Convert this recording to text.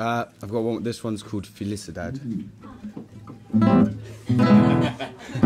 Uh, I've got one. This one's called Felicidad.